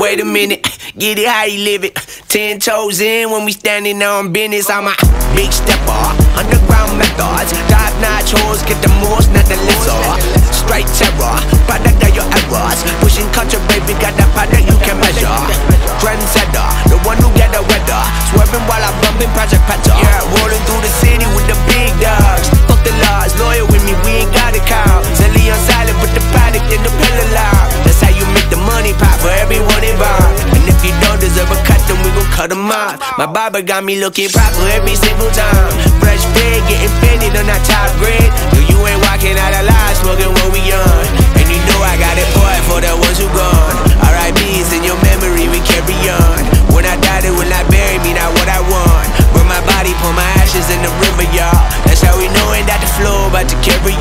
wait a minute, get it how you live it. Ten toes in when we standing on business. I'm a big stepper, underground methods. Top notch hoes, get the most, not the lesser. Straight terror, product of your errors. Pushing culture, baby, got that product you can measure. Trendsetter, the one who get the weather. Swerving while I'm bumping Project Pat. Yeah, rolling through the city cut them off. My barber got me looking proper every single time. Fresh fade, getting fitted on that top grade. No, you ain't walking out alive, smoking what we on. And you know I got it poured for the ones who gone. R.I.P.'s in your memory, we carry on. When I die, they will not bury me, not what I want. Burn my body, pour my ashes in the river, y'all. That's how we knowin' that the flow about to carry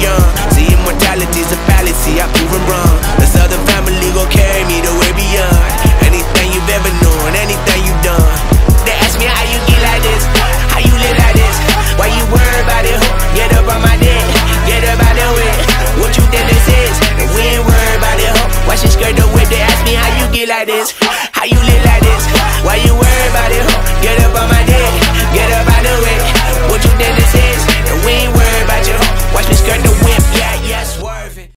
like this,